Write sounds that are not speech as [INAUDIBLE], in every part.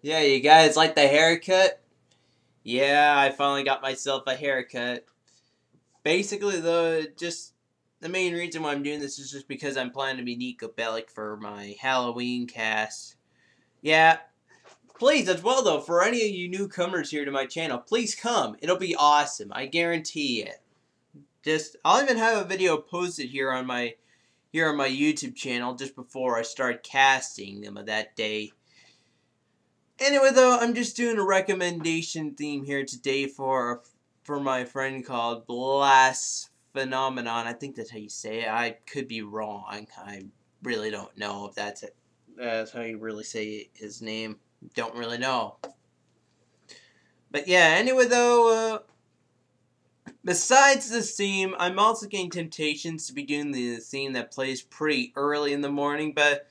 Yeah, you guys like the haircut? Yeah, I finally got myself a haircut. Basically, though, just the main reason why I'm doing this is just because I'm planning to be Niko Bellic for my Halloween cast. Yeah, please, as well, though, for any of you newcomers here to my channel, please come. It'll be awesome. I guarantee it. Just, I'll even have a video posted here on my here on my YouTube channel just before I start casting them of that day. Anyway, though, I'm just doing a recommendation theme here today for for my friend called Blast Phenomenon. I think that's how you say it. I could be wrong. I really don't know if that's it. That's how you really say his name. Don't really know. But yeah, anyway, though, uh, besides this theme, I'm also getting temptations to be doing the theme that plays pretty early in the morning, but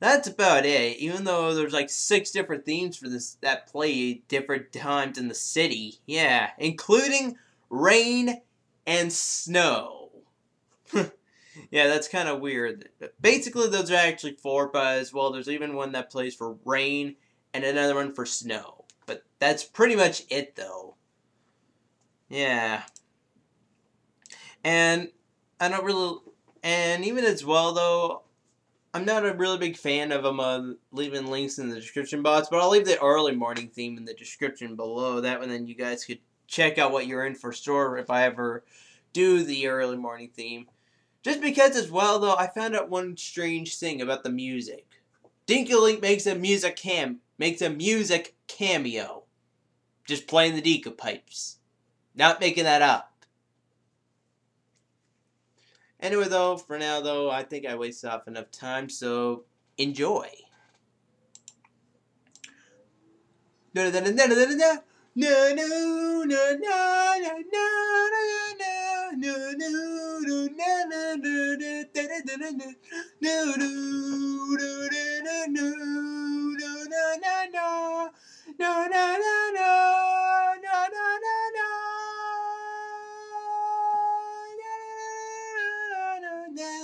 that's about it. Even though there's like six different themes for this that play different times in the city. Yeah, including rain and snow. [LAUGHS] yeah, that's kind of weird. Basically, those are actually four, but as well, there's even one that plays for rain and another one for snow. But that's pretty much it, though. Yeah. And I don't really. And even as well, though, I'm not a really big fan of them uh, leaving links in the description box, but I'll leave the early morning theme in the description below. That one, then you guys could check out what you're in for store if I ever do the early morning theme. Just because, as well, though, I found out one strange thing about the music. Deku Link makes a music cam makes a music cameo, just playing the Deku pipes, not making that up. Anyway, though, for now, though, I think I wasted off enough time, so enjoy. No, no, no, no, no, no, no. No, no, no, no, no, no, no, no, no, no, no, no, no, no, no, no,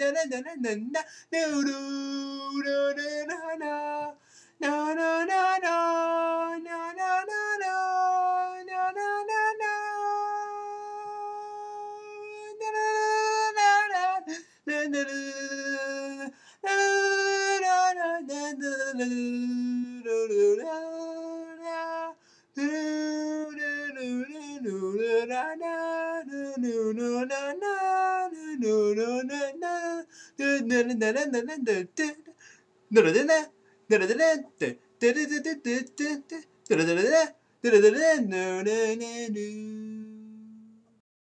no, no, no no, no, no, no, no.